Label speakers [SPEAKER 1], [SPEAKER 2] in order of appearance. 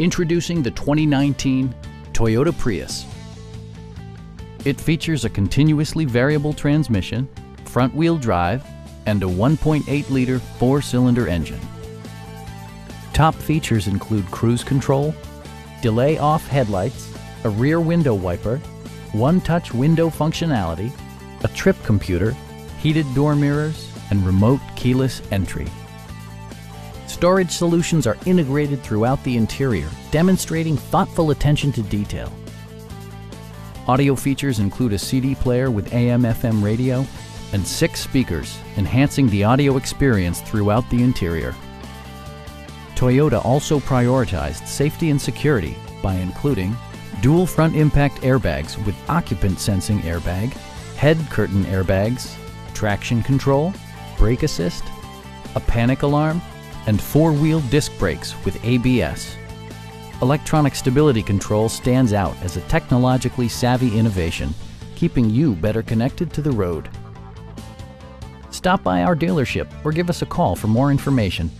[SPEAKER 1] Introducing the 2019 Toyota Prius. It features a continuously variable transmission, front-wheel drive, and a 1.8-liter four-cylinder engine. Top features include cruise control, delay-off headlights, a rear window wiper, one-touch window functionality, a trip computer, heated door mirrors, and remote keyless entry. Storage solutions are integrated throughout the interior, demonstrating thoughtful attention to detail. Audio features include a CD player with AM-FM radio and six speakers, enhancing the audio experience throughout the interior. Toyota also prioritized safety and security by including dual front impact airbags with occupant sensing airbag, head curtain airbags, traction control, brake assist, a panic alarm, and four-wheel disc brakes with ABS. Electronic stability control stands out as a technologically savvy innovation, keeping you better connected to the road. Stop by our dealership or give us a call for more information.